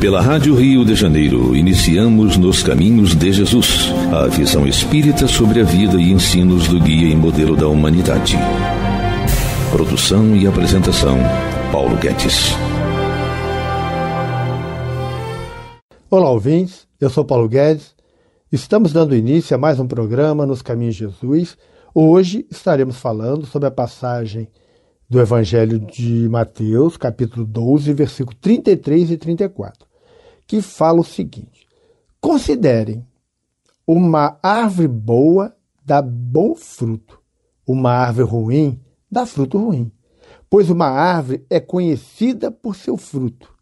Pela Rádio Rio de Janeiro, iniciamos Nos Caminhos de Jesus, a visão espírita sobre a vida e ensinos do guia e modelo da humanidade. Produção e apresentação, Paulo Guedes. Olá, ouvintes. Eu sou Paulo Guedes. Estamos dando início a mais um programa Nos Caminhos de Jesus. Hoje estaremos falando sobre a passagem do Evangelho de Mateus, capítulo 12, versículo 33 e 34 que fala o seguinte: considerem uma árvore boa dá bom fruto, uma árvore ruim dá fruto ruim, pois uma árvore é conhecida por seu fruto.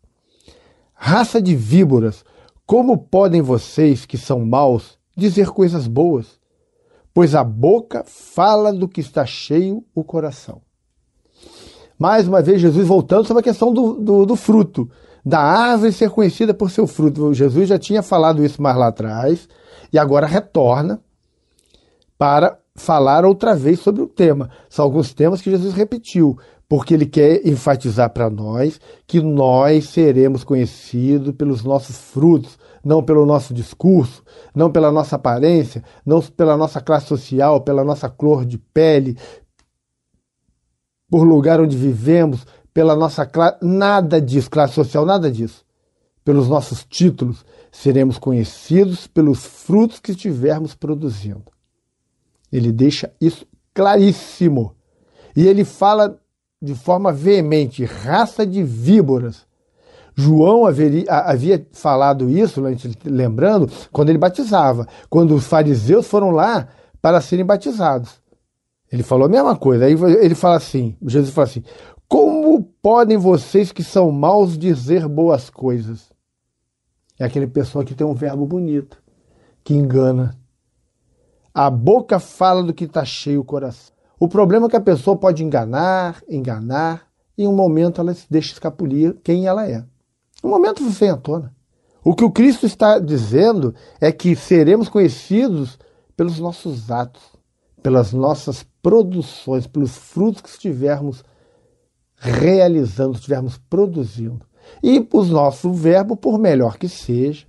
Raça de víboras, como podem vocês que são maus dizer coisas boas? Pois a boca fala do que está cheio o coração. Mais uma vez, Jesus voltando sobre a questão do, do, do fruto da árvore ser conhecida por seu fruto. Jesus já tinha falado isso mais lá atrás e agora retorna para falar outra vez sobre o tema. São alguns temas que Jesus repetiu, porque ele quer enfatizar para nós que nós seremos conhecidos pelos nossos frutos, não pelo nosso discurso, não pela nossa aparência, não pela nossa classe social, pela nossa cor de pele, por lugar onde vivemos, pela nossa classe, nada disso, classe social, nada disso. Pelos nossos títulos, seremos conhecidos pelos frutos que estivermos produzindo. Ele deixa isso claríssimo. E ele fala de forma veemente: raça de víboras. João haveria, havia falado isso, lembrando, quando ele batizava, quando os fariseus foram lá para serem batizados. Ele falou a mesma coisa. Aí ele fala assim: Jesus fala assim: como podem vocês que são maus dizer boas coisas? É aquele pessoa que tem um verbo bonito, que engana. A boca fala do que está cheio o coração. O problema é que a pessoa pode enganar, enganar, e em um momento ela se deixa escapulir quem ela é. Um momento vem à tona. O que o Cristo está dizendo é que seremos conhecidos pelos nossos atos, pelas nossas produções, pelos frutos que estivermos realizando, estivermos produzindo. E o nosso verbo, por melhor que seja,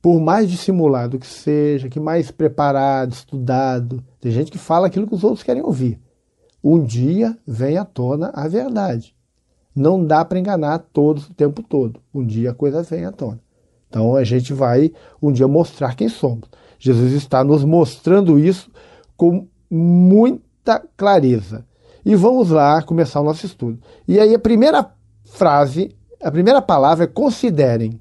por mais dissimulado que seja, que mais preparado, estudado, tem gente que fala aquilo que os outros querem ouvir. Um dia vem à tona a verdade. Não dá para enganar todos o tempo todo. Um dia a coisa vem à tona. Então a gente vai um dia mostrar quem somos. Jesus está nos mostrando isso com muita clareza. E vamos lá começar o nosso estudo. E aí a primeira frase, a primeira palavra é considerem.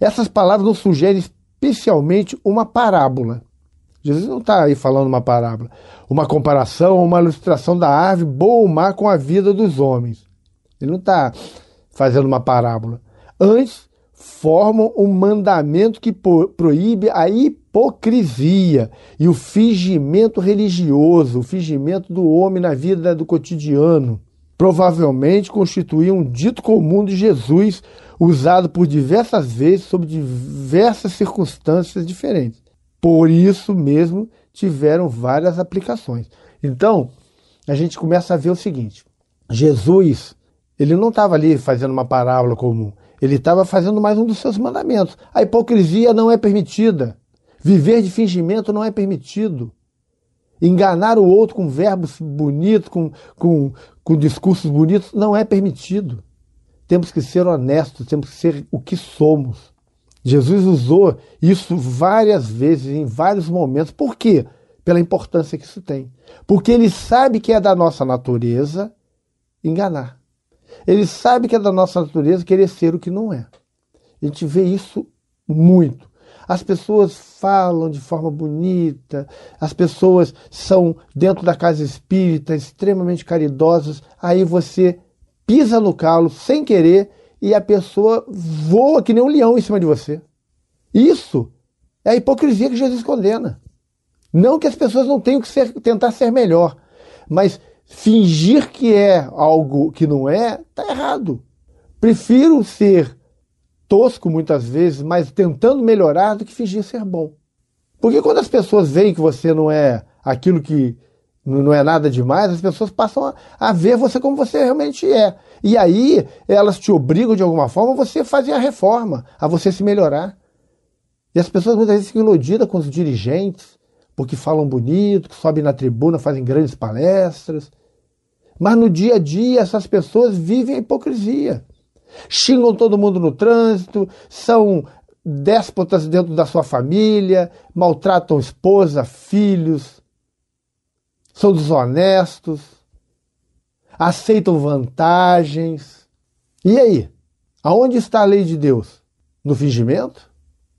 Essas palavras nos sugerem especialmente uma parábola. Jesus não está aí falando uma parábola, uma comparação, uma ilustração da árvore boa ou má com a vida dos homens. Ele não está fazendo uma parábola. Antes, formam um mandamento que proíbe a hipocrisia e o fingimento religioso, o fingimento do homem na vida do cotidiano. Provavelmente constituía um dito comum de Jesus, usado por diversas vezes sob diversas circunstâncias diferentes. Por isso mesmo tiveram várias aplicações. Então, a gente começa a ver o seguinte: Jesus, ele não estava ali fazendo uma parábola comum. Ele estava fazendo mais um dos seus mandamentos. A hipocrisia não é permitida. Viver de fingimento não é permitido. Enganar o outro com verbos bonitos, com, com, com discursos bonitos, não é permitido. Temos que ser honestos, temos que ser o que somos. Jesus usou isso várias vezes, em vários momentos. Por quê? Pela importância que isso tem. Porque ele sabe que é da nossa natureza enganar. Ele sabe que é da nossa natureza querer ser o que não é. A gente vê isso muito. As pessoas falam de forma bonita, as pessoas são, dentro da casa espírita, extremamente caridosas. Aí você pisa no calo sem querer e a pessoa voa que nem um leão em cima de você. Isso é a hipocrisia que Jesus condena. Não que as pessoas não tenham que ser, tentar ser melhor, mas fingir que é algo que não é, está errado. Prefiro ser tosco muitas vezes, mas tentando melhorar do que fingir ser bom. Porque quando as pessoas veem que você não é aquilo que não é nada demais, as pessoas passam a, a ver você como você realmente é. E aí elas te obrigam de alguma forma a você fazer a reforma, a você se melhorar. E as pessoas muitas vezes ficam iludidas com os dirigentes, porque falam bonito, que sobem na tribuna, fazem grandes palestras. Mas no dia a dia essas pessoas vivem a hipocrisia. Xingam todo mundo no trânsito, são déspotas dentro da sua família, maltratam esposa, filhos, são desonestos, aceitam vantagens. E aí? Aonde está a lei de Deus? No fingimento?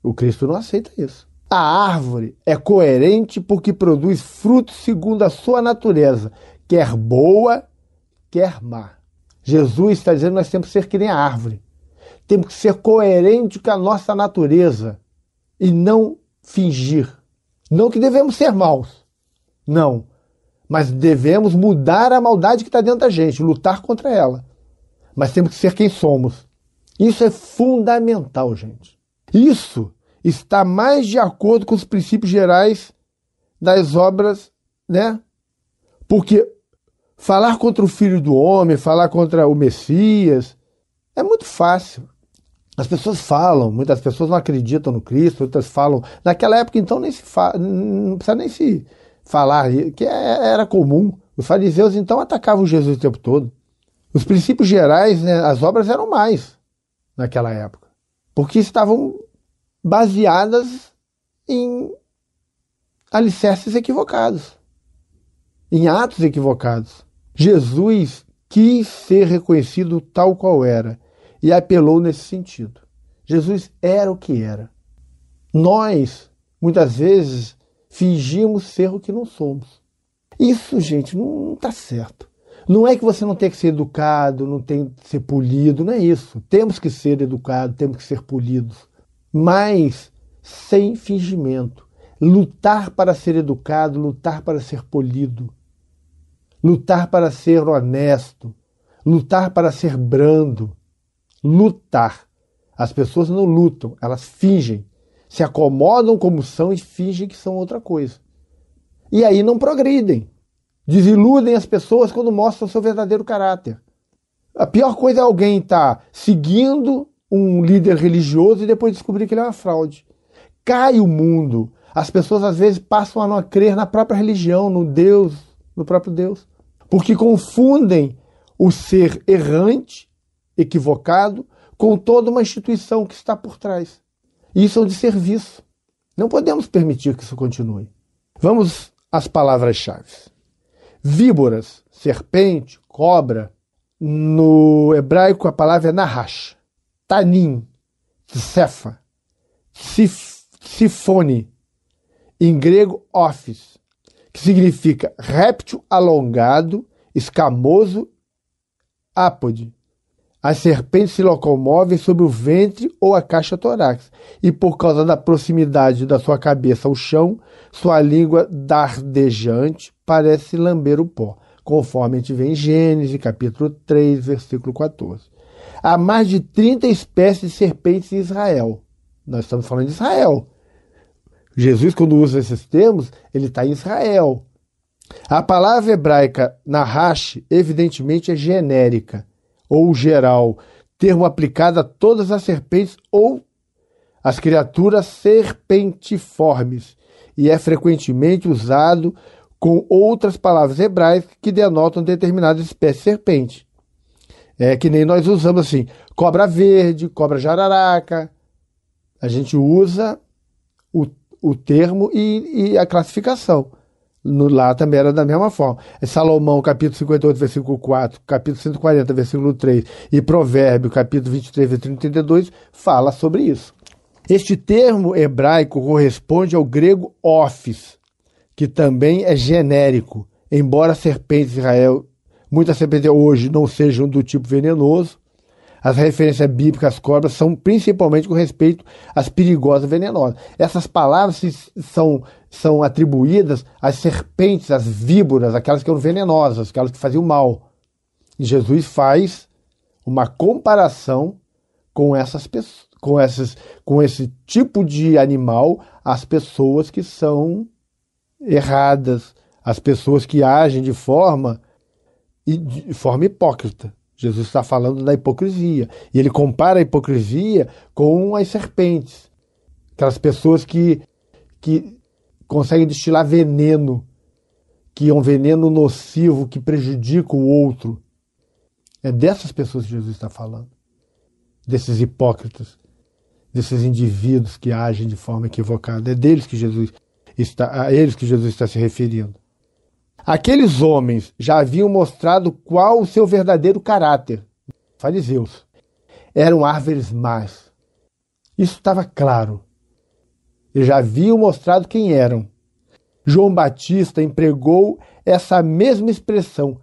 O Cristo não aceita isso. A árvore é coerente porque produz frutos segundo a sua natureza, quer boa, quer má. Jesus está dizendo que nós temos que ser que nem a árvore. Temos que ser coerente com a nossa natureza e não fingir. Não que devemos ser maus. Não. Mas devemos mudar a maldade que está dentro da gente, lutar contra ela. Mas temos que ser quem somos. Isso é fundamental, gente. Isso está mais de acordo com os princípios gerais das obras, né? Porque falar contra o filho do homem, falar contra o Messias, é muito fácil. As pessoas falam, muitas pessoas não acreditam no Cristo, outras falam. Naquela época, então, nem se fa... não precisa nem se falar, que é, era comum. Os fariseus, então, atacavam Jesus o tempo todo. Os princípios gerais, né, as obras eram mais naquela época, porque estavam baseadas em alicerces equivocados, em atos equivocados. Jesus quis ser reconhecido tal qual era e apelou nesse sentido. Jesus era o que era. Nós, muitas vezes, fingimos ser o que não somos. Isso, gente, não está certo. Não é que você não tem que ser educado, não tem que ser polido, não é isso. Temos que ser educados, temos que ser polidos, mas sem fingimento. Lutar para ser educado, lutar para ser polido, lutar para ser honesto, lutar para ser brando, lutar. As pessoas não lutam, elas fingem. Se acomodam como são e fingem que são outra coisa. E aí não progridem. Desiludem as pessoas quando mostram seu verdadeiro caráter. A pior coisa é alguém estar tá seguindo um líder religioso e depois descobrir que ele é uma fraude. Cai o mundo. As pessoas às vezes passam a não crer na própria religião, no Deus, no próprio Deus. Porque confundem o ser errante equivocado com toda uma instituição que está por trás. Isso é um desserviço. Não podemos permitir que isso continue. Vamos às palavras-chave. Víboras, serpente, cobra. No hebraico a palavra é nahash. Tanim, cefa, sifone. Em grego, office, que significa réptil alongado, escamoso, ápode. As serpentes se locomovem sobre o ventre ou a caixa torácica, e por causa da proximidade da sua cabeça ao chão, sua língua dardejante parece lamber o pó, conforme a gente vê em Gênesis, capítulo 3, versículo 14. Há mais de 30 espécies de serpentes em Israel. Nós estamos falando de Israel. Jesus, quando usa esses termos, ele está em Israel. A palavra hebraica nahash, evidentemente, é genérica ou geral, termo aplicado a todas as serpentes ou as criaturas serpentiformes, e é frequentemente usado com outras palavras hebraicas que denotam determinada espécie de serpente. É que nem nós usamos assim, cobra verde, cobra jararaca. A gente usa o, o termo e, e a classificação. No, lá também era da mesma forma. É Salomão, capítulo 58, versículo 4, capítulo 140, versículo 3, e Provérbio, capítulo 23, versículo 32, fala sobre isso. Este termo hebraico corresponde ao grego office, que também é genérico, embora serpentes Israel, muitas serpentes hoje não sejam do tipo venenoso, as referências bíblicas às cobras são principalmente com respeito às perigosas venenosas. Essas palavras são, são atribuídas às serpentes, às víboras, aquelas que eram venenosas, aquelas que faziam mal. E Jesus faz uma comparação com essas pessoas, com, essas, com esse tipo de animal, as pessoas que são erradas, as pessoas que agem de forma, de forma hipócrita. Jesus está falando da hipocrisia. E ele compara a hipocrisia com as serpentes. Aquelas pessoas que, que conseguem destilar veneno, que é um veneno nocivo, que prejudica o outro. É dessas pessoas que Jesus está falando. Desses hipócritas, desses indivíduos que agem de forma equivocada. É deles que Jesus está, a eles que Jesus está se referindo. Aqueles homens já haviam mostrado qual o seu verdadeiro caráter. Fariseus. Eram árvores más. Isso estava claro. Eles já haviam mostrado quem eram. João Batista empregou essa mesma expressão,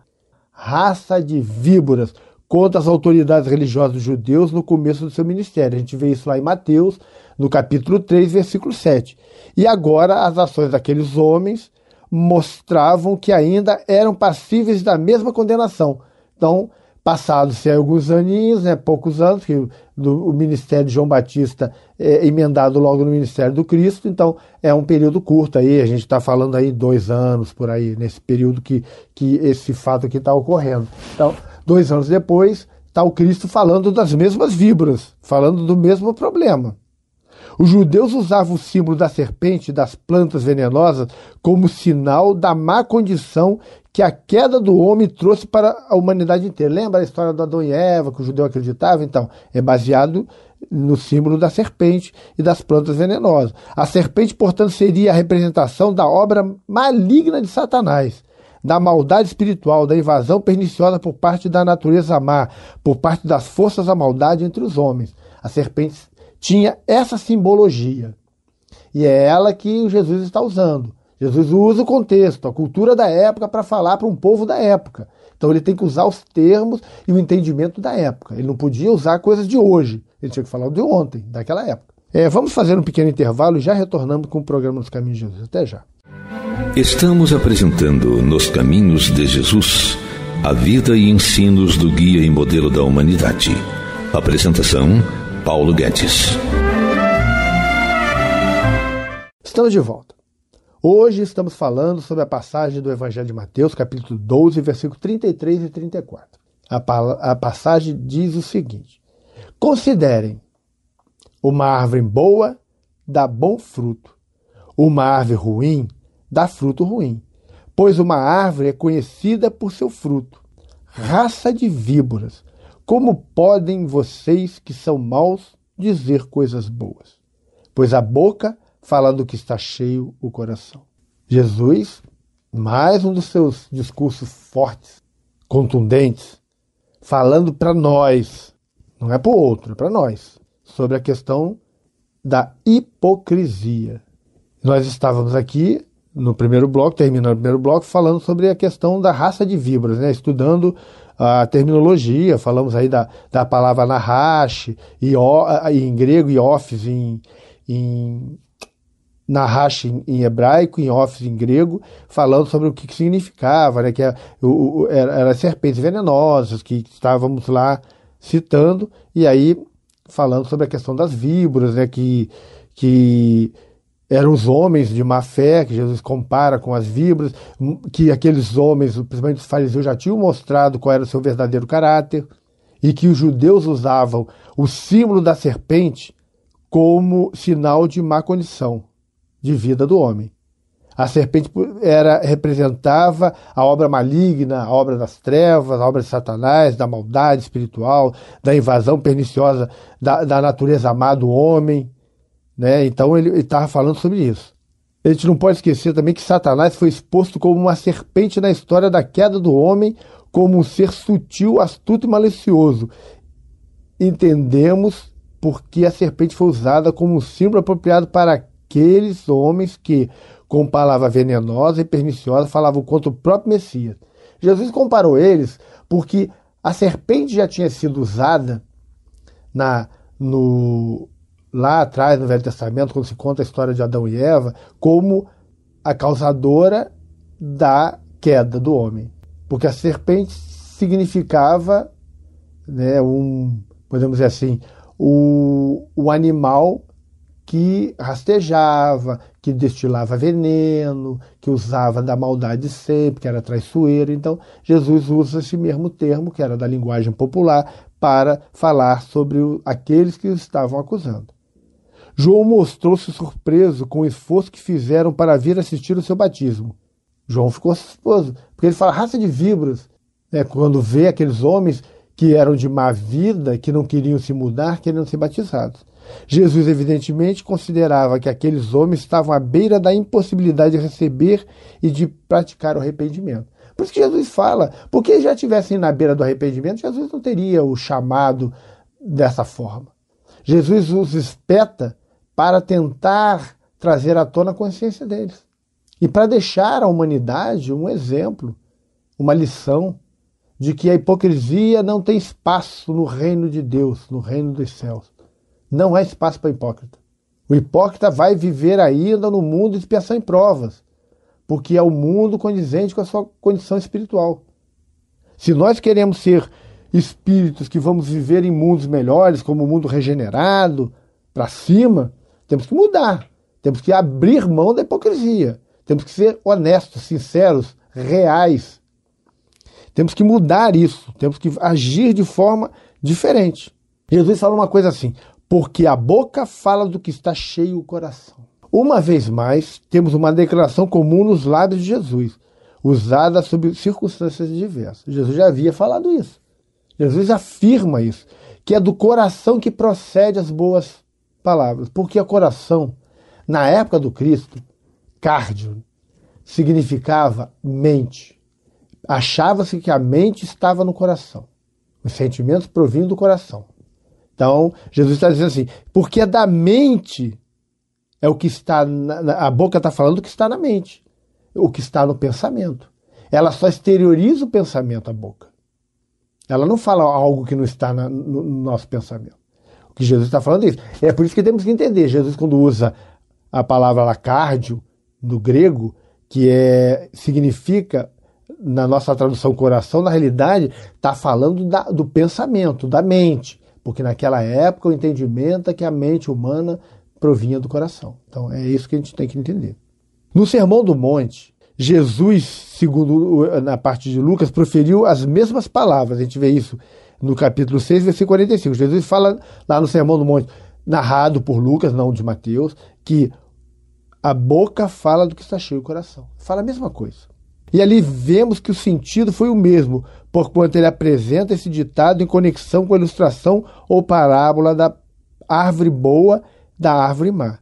raça de víboras, contra as autoridades religiosas judeus no começo do seu ministério. A gente vê isso lá em Mateus, no capítulo 3, versículo 7. E agora as ações daqueles homens mostravam que ainda eram passíveis da mesma condenação. Então, passados-se alguns aninhos, né, poucos anos, que do, o ministério de João Batista é emendado logo no ministério do Cristo, então é um período curto aí, a gente está falando aí dois anos por aí, nesse período que, que esse fato aqui está ocorrendo. Então, dois anos depois, está o Cristo falando das mesmas víboras, falando do mesmo problema. Os judeus usavam o símbolo da serpente e das plantas venenosas como sinal da má condição que a queda do homem trouxe para a humanidade inteira. Lembra a história do Adão e Eva, que o judeu acreditava? Então, é baseado no símbolo da serpente e das plantas venenosas. A serpente, portanto, seria a representação da obra maligna de Satanás, da maldade espiritual, da invasão perniciosa por parte da natureza má, por parte das forças da maldade entre os homens. A serpente tinha essa simbologia. E é ela que Jesus está usando. Jesus usa o contexto, a cultura da época para falar para um povo da época. Então ele tem que usar os termos e o entendimento da época. Ele não podia usar coisas de hoje. Ele tinha que falar de ontem, daquela época. É, vamos fazer um pequeno intervalo e já retornamos com o programa Nos Caminhos de Jesus. Até já. Estamos apresentando Nos Caminhos de Jesus, a vida e ensinos do guia e modelo da humanidade. Apresentação Paulo Guedes. Estamos de volta. Hoje estamos falando sobre a passagem do Evangelho de Mateus, capítulo 12, versículos 33 e 34. A, a passagem diz o seguinte: Considerem uma árvore boa dá bom fruto, uma árvore ruim dá fruto ruim, pois uma árvore é conhecida por seu fruto. Raça de víboras, como podem vocês que são maus dizer coisas boas? Pois a boca fala do que está cheio o coração. Jesus, mais um dos seus discursos fortes, contundentes, falando para nós, não é para o outro, é para nós, sobre a questão da hipocrisia. Nós estávamos aqui no primeiro bloco, terminando o primeiro bloco, falando sobre a questão da raça de víboras, né? estudando a terminologia, falamos aí da, da palavra nahash, e, em grego, e ofis em, em nahash em, em, hebraico, em ofis em grego, falando sobre o que, que significava, né, que era, é o, era, era serpentes venenosas, que estávamos lá citando, e aí falando sobre a questão das víboras, né, que, que eram os homens de má fé, que Jesus compara com as víboras, que aqueles homens, principalmente os fariseus, já tinham mostrado qual era o seu verdadeiro caráter, e que os judeus usavam o símbolo da serpente como sinal de má condição de vida do homem. A serpente era representava a obra maligna, a obra das trevas, a obra de Satanás, da maldade espiritual, da invasão perniciosa da, da natureza má do homem. Né? Então ele estava falando sobre isso. A gente não pode esquecer também que Satanás foi exposto como uma serpente na história da queda do homem, como um ser sutil, astuto e malicioso. Entendemos porque a serpente foi usada como um símbolo apropriado para aqueles homens que, com palavra venenosa e perniciosa, falavam contra o próprio Messias. Jesus comparou eles porque a serpente já tinha sido usada na, no, lá atrás no Velho Testamento, quando se conta a história de Adão e Eva, como a causadora da queda do homem. Porque a serpente significava né, um, podemos dizer assim, o, o animal que rastejava, que destilava veneno, que usava da maldade sempre, que era traiçoeiro. Então, Jesus usa esse mesmo termo, que era da linguagem popular, para falar sobre aqueles que o estavam acusando. João mostrou-se surpreso com o esforço que fizeram para vir assistir o seu batismo. João ficou suspeito, porque ele fala raça de víboras, né, quando vê aqueles homens que eram de má vida, que não queriam se mudar, querendo ser batizados. Jesus, evidentemente, considerava que aqueles homens estavam à beira da impossibilidade de receber e de praticar o arrependimento. Por isso que Jesus fala, porque já estivessem na beira do arrependimento, Jesus não teria o chamado dessa forma. Jesus os espeta para tentar trazer à tona a consciência deles e para deixar à humanidade um exemplo, uma lição de que a hipocrisia não tem espaço no reino de Deus, no reino dos céus. Não há espaço para hipócrita. O hipócrita vai viver ainda no mundo de expiação e provas, porque é o mundo condizente com a sua condição espiritual. Se nós queremos ser espíritos que vamos viver em mundos melhores, como o mundo regenerado, para cima, temos que mudar. Temos que abrir mão da hipocrisia. Temos que ser honestos, sinceros, reais. Temos que mudar isso. Temos que agir de forma diferente. Jesus fala uma coisa assim: porque a boca fala do que está cheio o coração. Uma vez mais, temos uma declaração comum nos lábios de Jesus, usada sob circunstâncias diversas. Jesus já havia falado isso. Jesus afirma isso, que é do coração que procede as boas palavras, porque o coração, na época do Cristo, cardio, significava mente. Achava-se que a mente estava no coração. Os sentimentos provinham do coração. Então, Jesus está dizendo assim, porque é da mente é o que está, na, a boca está falando o que está na mente, o que está no pensamento. Ela só exterioriza o pensamento, a boca. Ela não fala algo que não está na, no, no nosso pensamento. Que Jesus está falando isso. É por isso que temos que entender. Jesus, quando usa a palavra lá, cardio, no grego, que é, significa, na nossa tradução coração, na realidade, está falando da, do pensamento, da mente porque naquela época o entendimento é que a mente humana provinha do coração. Então é isso que a gente tem que entender. No Sermão do Monte, Jesus, segundo na parte de Lucas, proferiu as mesmas palavras. A gente vê isso no capítulo 6, versículo 45. Jesus fala lá no Sermão do Monte, narrado por Lucas, não de Mateus, que a boca fala do que está cheio o coração. Fala a mesma coisa. E ali vemos que o sentido foi o mesmo, porquanto ele apresenta esse ditado em conexão com a ilustração ou parábola da árvore boa da árvore má.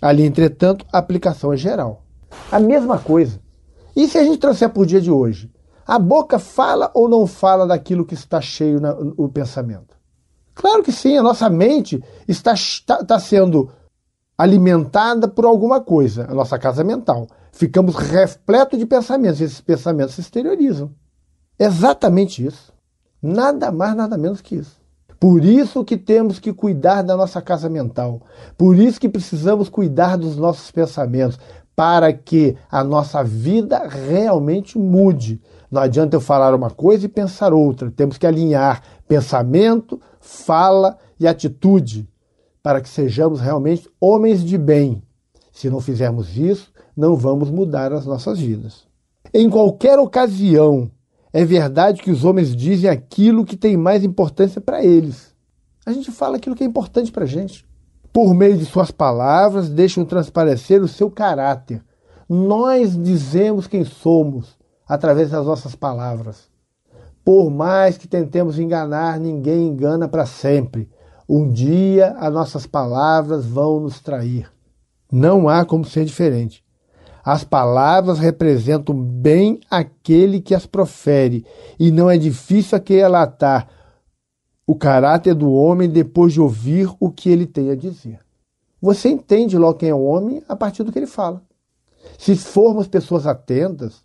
Ali, entretanto, a aplicação é geral. A mesma coisa. E se a gente trouxer para o dia de hoje? A boca fala ou não fala daquilo que está cheio no pensamento? Claro que sim, a nossa mente está, está, está sendo alimentada por alguma coisa, a nossa casa mental. Ficamos repletos de pensamentos e esses pensamentos se exteriorizam. Exatamente isso. Nada mais, nada menos que isso. Por isso que temos que cuidar da nossa casa mental. Por isso que precisamos cuidar dos nossos pensamentos, para que a nossa vida realmente mude. Não adianta eu falar uma coisa e pensar outra. Temos que alinhar pensamento, fala e atitude para que sejamos realmente homens de bem. Se não fizermos isso, não vamos mudar as nossas vidas. Em qualquer ocasião, é verdade que os homens dizem aquilo que tem mais importância para eles. A gente fala aquilo que é importante para a gente. Por meio de suas palavras, deixam transparecer o seu caráter. Nós dizemos quem somos através das nossas palavras. Por mais que tentemos enganar, ninguém engana para sempre. Um dia as nossas palavras vão nos trair. Não há como ser diferente. As palavras representam bem aquele que as profere, e não é difícil aquelatar o caráter do homem depois de ouvir o que ele tem a dizer. Você entende logo quem é o homem a partir do que ele fala. Se formos pessoas atentas,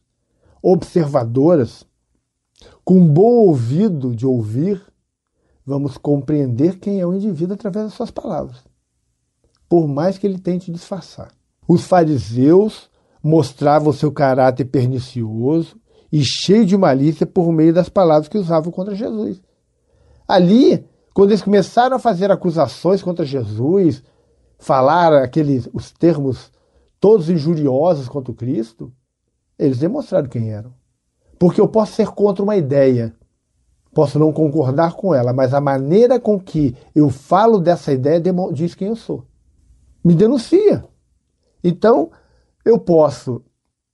observadoras, com um bom ouvido de ouvir, vamos compreender quem é o indivíduo através das suas palavras, por mais que ele tente disfarçar. Os fariseus mostrava o seu caráter pernicioso e cheio de malícia por meio das palavras que usavam contra Jesus. Ali, quando eles começaram a fazer acusações contra Jesus, falar aqueles os termos todos injuriosos contra o Cristo, eles demonstraram quem eram. Porque eu posso ser contra uma ideia, posso não concordar com ela, mas a maneira com que eu falo dessa ideia diz quem eu sou. Me denuncia. Então, eu posso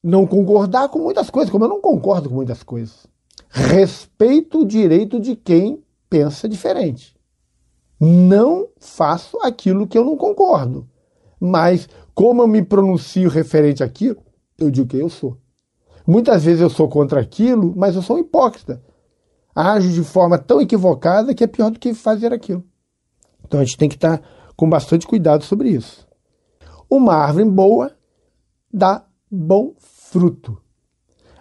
não concordar com muitas coisas, como eu não concordo com muitas coisas. Respeito o direito de quem pensa diferente. Não faço aquilo que eu não concordo. Mas, como eu me pronuncio referente àquilo, eu digo quem eu sou. Muitas vezes eu sou contra aquilo, mas eu sou um hipócrita. Ajo de forma tão equivocada que é pior do que fazer aquilo. Então a gente tem que estar com bastante cuidado sobre isso. Uma árvore boa dá bom fruto.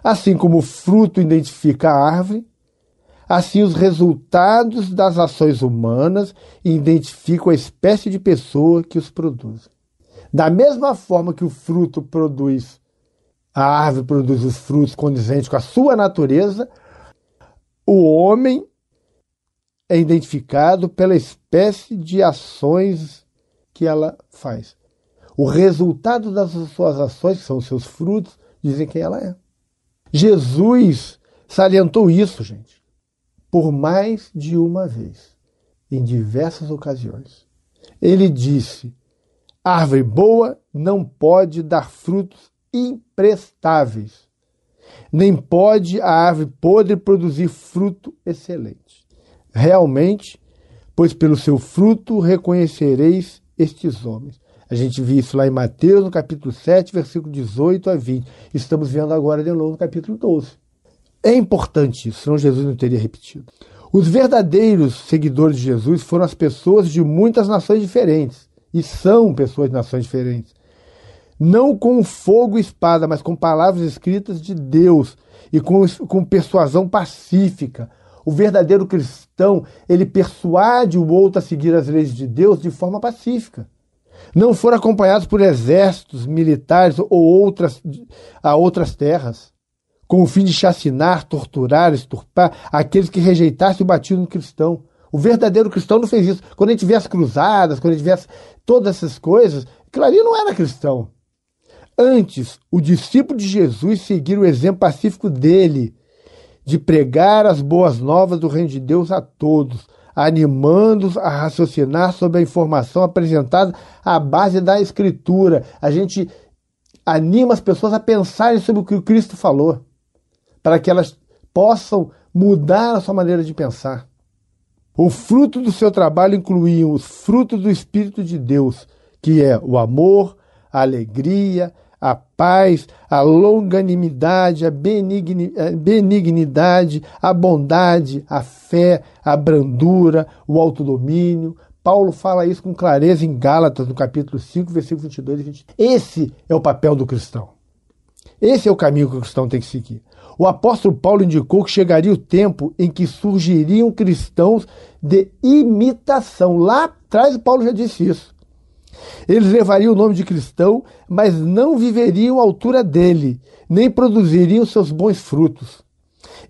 Assim como o fruto identifica a árvore, assim os resultados das ações humanas identificam a espécie de pessoa que os produz. Da mesma forma que o fruto produz a árvore produz os frutos condizentes com a sua natureza, o homem é identificado pela espécie de ações que ela faz. O resultado das suas ações, que são os seus frutos, dizem quem ela é. Jesus salientou isso, gente, por mais de uma vez, em diversas ocasiões. Ele disse: árvore boa não pode dar frutos imprestáveis. Nem pode a árvore podre produzir fruto excelente. Realmente, pois pelo seu fruto reconhecereis estes homens. A gente viu isso lá em Mateus, no capítulo 7, versículo 18 a 20. Estamos vendo agora de novo no capítulo 12. É importante isso, senão Jesus não teria repetido. Os verdadeiros seguidores de Jesus foram as pessoas de muitas nações diferentes. E são pessoas de nações diferentes não com fogo e espada, mas com palavras escritas de Deus e com, com persuasão pacífica. O verdadeiro cristão, ele persuade o outro a seguir as leis de Deus de forma pacífica. Não foram acompanhados por exércitos militares ou outras, a outras terras, com o fim de chacinar, torturar, esturpar aqueles que rejeitassem o batismo cristão. O verdadeiro cristão não fez isso. Quando a gente vê as cruzadas, quando a gente vê as, todas essas coisas, ali não era cristão. Antes, o discípulo de Jesus seguir o exemplo pacífico dele, de pregar as boas novas do Reino de Deus a todos, animando-os a raciocinar sobre a informação apresentada à base da Escritura. A gente anima as pessoas a pensarem sobre o que o Cristo falou, para que elas possam mudar a sua maneira de pensar. O fruto do seu trabalho incluía os frutos do Espírito de Deus, que é o amor, a alegria, a paz, a longanimidade, a benignidade, a bondade, a fé, a brandura, o autodomínio. Paulo fala isso com clareza em Gálatas, no capítulo 5, versículo 22 e 23. Esse é o papel do cristão. Esse é o caminho que o cristão tem que seguir. O apóstolo Paulo indicou que chegaria o tempo em que surgiriam cristãos de imitação. Lá atrás, Paulo já disse isso. Eles levariam o nome de cristão, mas não viveriam à altura dele, nem produziriam seus bons frutos.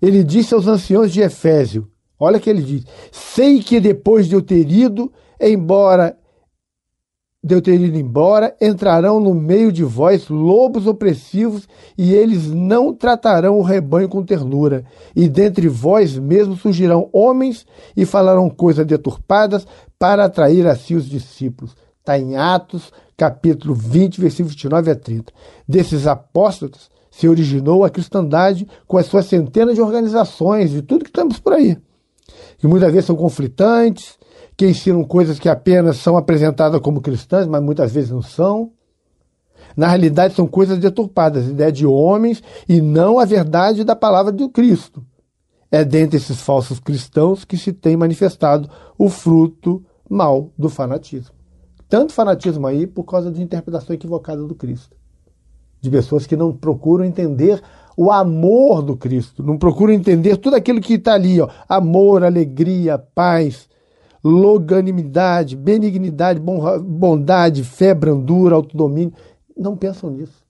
Ele disse aos anciãos de Efésio: Olha que ele diz: Sei que depois de eu ter ido embora, de eu ter ido embora, entrarão no meio de vós lobos opressivos, e eles não tratarão o rebanho com ternura. E dentre vós mesmos surgirão homens e falarão coisas deturpadas para atrair a si os discípulos. Está em Atos, capítulo 20, versículos 29 a 30. Desses apóstolos se originou a cristandade com as suas centenas de organizações, de tudo que temos por aí. Que muitas vezes são conflitantes, que ensinam coisas que apenas são apresentadas como cristãs, mas muitas vezes não são. Na realidade, são coisas deturpadas, ideia de homens e não a verdade da palavra de Cristo. É dentre esses falsos cristãos que se tem manifestado o fruto mal do fanatismo tanto fanatismo aí por causa de interpretação equivocada do Cristo. De pessoas que não procuram entender o amor do Cristo, não procuram entender tudo aquilo que está ali, ó, amor, alegria, paz, loganimidade, benignidade, bondade, fé, brandura, autodomínio. Não pensam nisso.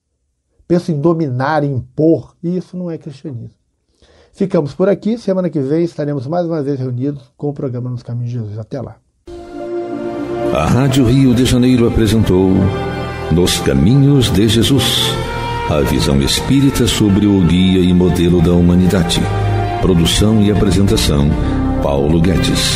Pensam em dominar, em impor, e isso não é cristianismo. Ficamos por aqui. Semana que vem estaremos mais uma vez reunidos com o programa Nos Caminhos de Jesus. Até lá. A Rádio Rio de Janeiro apresentou Nos Caminhos de Jesus, a visão espírita sobre o guia e modelo da humanidade. Produção e apresentação, Paulo Guedes.